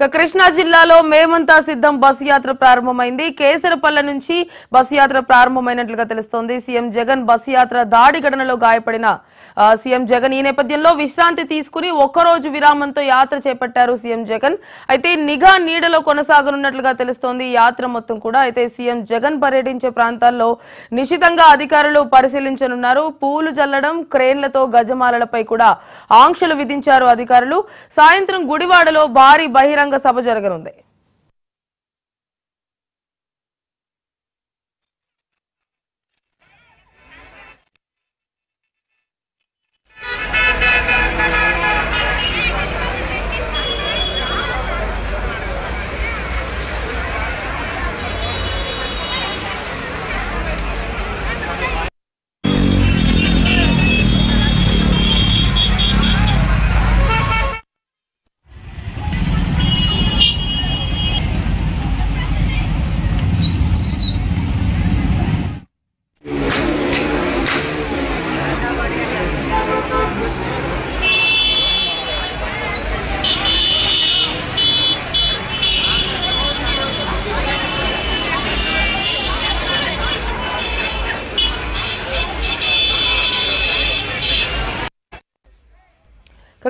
ఇక కృష్ణా జిల్లాలో మేమంతా సిద్ధం బస్సు యాత్ర ప్రారంభమైంది. కేసరపల్ల నుంచి బస్సు యాత్ర ప్రారంభమైనట్లుగా తెలుస్తోంది. సీఎం జగన్ బస్సు యాత్ర దాడి ఘటనలో గాయపడిన సీఎం జగన్ ఈ నేపథ్యంలో విశ్రాంతి తీసుకుని ఒక్కరోజు విరామంతో యాత్ర చేపట్టారు సీఎం జగన్. అయితే నిఘా నీడలో కొనసాగనున్నట్లుగా తెలుస్తోంది యాత్ర మొత్తం కూడా. అయితే సీఎం జగన్ పర్యటించే ప్రాంతాల్లో నిశితంగా అధికారులు పరిశీలించనున్నారు. పూలు జల్లడం క్రేన్లతో గజమాలలపై కూడా ఆంక్షలు విధించారు అధికారులు. సాయంత్రం గుడివాడలో భారీ బహిరంగ బహిరంగ సభ జరగనుంది.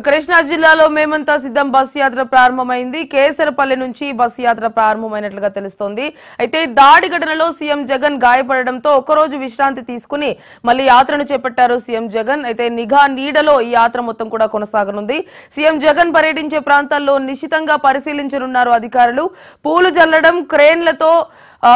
కృష్ణా జిల్లాలో మేమంతా సిద్ధం బస్సు యాత్ర ప్రారంభమైంది. కేసరపల్లి నుంచి బస్సు యాత్ర ప్రారంభమైనట్లుగా తెలుస్తోంది. అయితే దాడి ఘటనలో సీఎం జగన్ గాయపడడంతో ఒకరోజు విశ్రాంతి తీసుకుని మళ్ళీ యాత్రను చేపట్టారు సీఎం జగన్. అయితే నిఘా నీడలో ఈ యాత్ర మొత్తం కూడా కొనసాగనుంది. సీఎం జగన్ పర్యటించే ప్రాంతాల్లో నిశితంగా పరిశీలించనున్నారు అధికారులు. పూలు జల్లడం క్రేన్లతో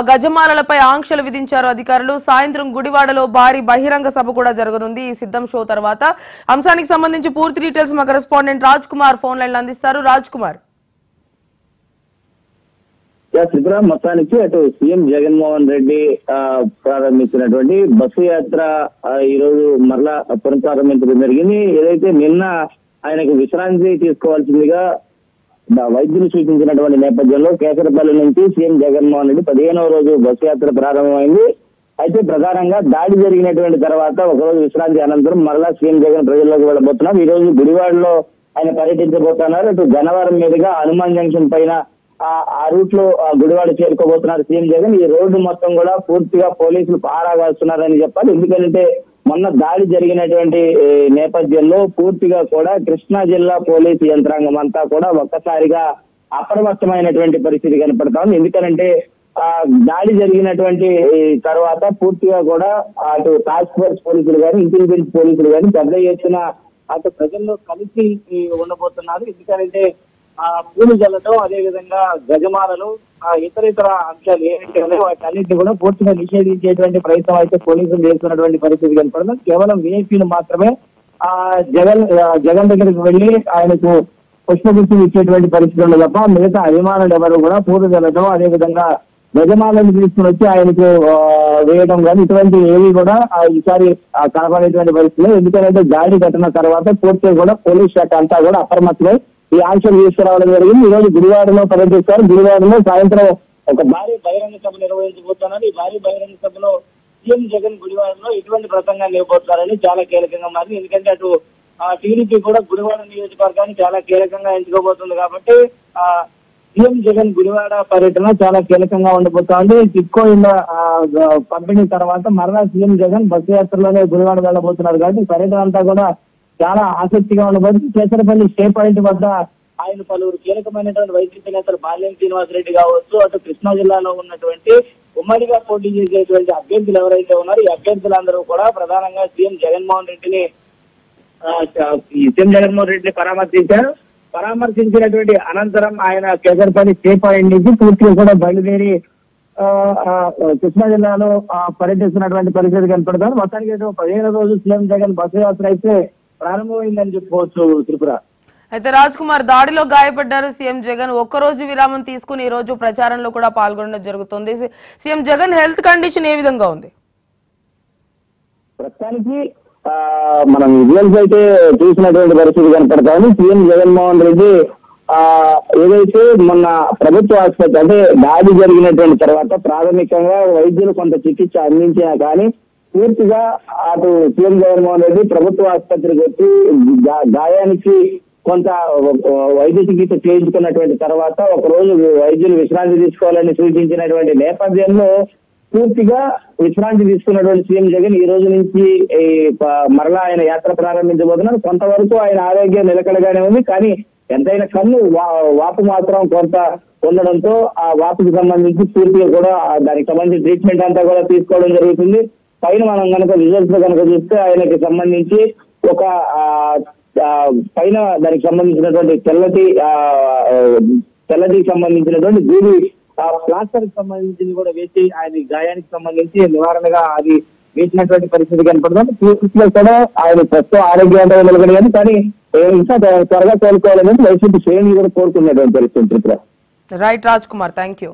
గజమాలలపై ఆంక్షలు విధించారు అధికారులు. సాయంత్రం గుడివాడలో భారీ బహిరంగ సభ కూడా జరగనుంది. ఈ సిద్ధం షో తర్వాత అంశానికి సంబంధించి పూర్తి డీటెయిల్స్ మా correspondent Raj Kumar phone line అందిస్తారు. రాజ్ కుమార్. త్రిపుర మొత్తానికి అటు సీఎం జగన్మోహన్ రెడ్డి ఆ, ప్రారంభించినటువంటి బస్సు యాత్ర ఈ రోజు మరలా పునఃప్రారంభించడం జరిగింది. ఏదైతే నిన్న ఆయనకు విశ్రాంతి తీసుకోవాల్సిందిగా వైద్యులు సూచించినటువంటి నేపథ్యంలో కేసరపల్లి నుంచి సీఎం జగన్మోహన్ రెడ్డి పదిహేనవ రోజు బస్సు యాత్ర ప్రారంభమైంది. అయితే ప్రధానంగా దాడి జరిగినటువంటి తర్వాత ఒకరోజు విశ్రాంతి అనంతరం మరలా సీఎం జగన్ ప్రజల్లోకి వెళ్ళబోతున్నారు. ఈ రోజు గుడివాడలో ఆయన పర్యటించబోతున్నారు. ఇటు గన్నవరం మీదుగా హనుమాన్ జంక్షన్ పైన ఆ రూట్లో ఆ గుడివాడ చేరుకోబోతున్నారు సీఎం జగన్. ఈ రోడ్డు మొత్తం కూడా పూర్తిగా పోలీసులు పారాగాస్తున్నారని చెప్పాలి. ఎందుకంటే మొన్న దాడి జరిగినటువంటి నేపథ్యంలో పూర్తిగా కూడా కృష్ణా జిల్లా పోలీసు యంత్రాంగం అంతా కూడా ఒక్కసారిగా అప్రమత్తమైనటువంటి పరిస్థితి కనపడతా ఉంది ఎందుకంటే ఆ దాడి జరిగినటువంటి తర్వాత పూర్తిగా కూడా అటు టాస్క్ ఫోర్స్ పోలీసులు కానీ ఇంటెలిజెన్స్ పోలీసులు కానీ పెద్ద ఎత్తున అటు ప్రజల్లో కలిసి ఉండబోతున్నారు. ఎందుకంటే ఆ పూలు జల్లడం అదే విధంగా గజమాలలు ఇతర ఇతర అంశాలు ఏవైతే ఉన్నాయో వాటి అన్నింటినీ కూడా పూర్తిగా నిషేధించేటువంటి ప్రయత్నం అయితే పోలీసులు చేస్తున్నటువంటి పరిస్థితి కనపడదు కేవలం విఐపీలు మాత్రమే ఆ జగన్ జగన్ దగ్గరికి వెళ్ళి ఆయనకు పుష్పగుచ్చి ఇచ్చేటువంటి పరిస్థితి తప్ప మిగతా అభిమానులు ఎవరు కూడా పూర్తి జల్లడం యజమానులను తీసుకుని వచ్చి ఆయనకు వేయడం కానీ ఇటువంటి ఏవి కూడా ఈసారి కనపడేటువంటి పరిస్థితులు ఎందుకంటే దాడి ఘటన తర్వాత పూర్తిగా కూడా పోలీస్ శాఖ అంతా కూడా అప్రమత్తమై ఈ ఆంక్షలు తీసుకురావడం జరిగింది. ఈ రోజు గురువారం పర్యటిస్తారు గురువారం సాయంత్రం ఒక భారీ బహిరంగ సభ నిర్వహించబోతున్నారు ఈ భారీ బహిరంగ సభలో సీఎం జగన్ గుడివాడలో ఎటువంటి ప్రసంగాన్ని ఇవ్వబోతున్నారని చాలా కీలకంగా మారింది. ఎందుకంటే అటు టీడీపీ కూడా గుడివాడ నియోజకవర్గాన్ని చాలా కీలకంగా ఎంచుకోబోతుంది కాబట్టి ఆ సీఎం జగన్ గుడివాడ పర్యటన చాలా కీలకంగా ఉండబోతోంది. టిక్కో పంపిణీ తర్వాత మరలా సీఎం జగన్ బస్సు యాత్రలోనే గుడివాడ వెళ్ళబోతున్నారు. కాబట్టి పర్యటన అంతా కూడా చాలా ఆసక్తిగా ఉండబోతుంది కేసరపల్లి స్టే పాయింట్ వద్ద ఆయన పలువురు కీలకమైనటువంటి వైసీపీ నేతలు బాల్యం శ్రీనివాసరెడ్డి కావచ్చు అటు కృష్ణా జిల్లాలో ఉన్నటువంటి ఉమ్మడిగా పోటీ చేసేటువంటి అభ్యర్థులు ఎవరైతే ఉన్నారో ఈ అభ్యర్థులందరూ కూడా ప్రధానంగా సీఎం జగన్మోహన్ రెడ్డిని సీఎం జగన్మోహన్ రెడ్డిని పరామర్శించారు. పరామర్శించినటువంటి అనంతరం ఆయన కేసరపల్లి స్టే పాయింట్ నుంచి పూర్తిగా కూడా బయలుదేరి ఆ, కృష్ణా జిల్లాలో ఆ, పర్యటిస్తున్నటువంటి పరిస్థితి కనపడతారు మొత్తానికి పదిహేను రోజులు సీఎం జగన్ బస్సు యాత్ర అయితే ప్రారంభమైందని చెప్పుకోవచ్చు త్రిపుర. అయితే రాజ్ కుమార్ దాడిలో గాయపడ్డారు సీఎం జగన్. ఒక్కరోజు విరామం తీసుకుని ఈ రోజు ప్రచారంలో కూడా పాల్గొనడం జరుగుతుంది. సీఎం జగన్ హెల్త్ కండిషన్ ఏ విధంగా ఉంది? ప్రస్తుతానికి మనం విజువల్స్ అయితే చూసినటువంటి పరిస్థితి కనపడతా ఉంది. సీఎం జగన్మోహన్ రెడ్డి ఏదైతే మొన్న ప్రభుత్వ ఆసుపత్రి అంటే దాడి జరిగినటువంటి తర్వాత ప్రాథమికంగా వైద్యులు కొంత చికిత్స అందించినా కానీ పూర్తిగా అటు సీఎం జగన్మోహన్ రెడ్డి ప్రభుత్వ ఆసుపత్రికి వచ్చి గాయానికి కొంత వైద్య చికిత్స చేయించుకున్నటువంటి తర్వాత ఒక రోజు వైద్యులు విశ్రాంతి తీసుకోవాలని సూచించినటువంటి నేపథ్యంలో పూర్తిగా విశ్రాంతి తీసుకున్నటువంటి సీఎం జగన్ ఈ రోజు నుంచి ఈ మరలా ఆయన యాత్ర ప్రారంభించబోతున్నారు. కొంతవరకు ఆయన ఆరోగ్యం నిలకడగానే ఉంది. కానీ ఎంతైనా కన్ను వా- వాపు మాత్రం కొంత ఉండడంతో ఆ వాపుకి సంబంధించి పూర్తిగా కూడా దానికి సంబంధించి ట్రీట్మెంట్ అంతా కూడా తీసుకోవడం జరుగుతుంది. పైన మనం కనుక రిజల్ట్స్ కనుక చూస్తే ఆయనకి సంబంధించి ఒక పైన దానికి సంబంధించినటువంటి తెల్లటి తెల్లటికి సంబంధించినటువంటి గూడి ప్లాస్టర్కి సంబంధించింది కూడా వేసి ఆయన గాయానికి సంబంధించి నివారణగా అది వేసినటువంటి పరిస్థితి కనపడుతుంది. లో కూడా ఆయన ప్రస్తుతం ఆరోగ్యవంతంగా నిలబడి కానీ ఇంకా త్వరగా కోలుకోవాలని వైసీపీ శ్రేణులు కూడా కోరుకున్నటువంటి పరిస్థితి right Raj Kumar thank you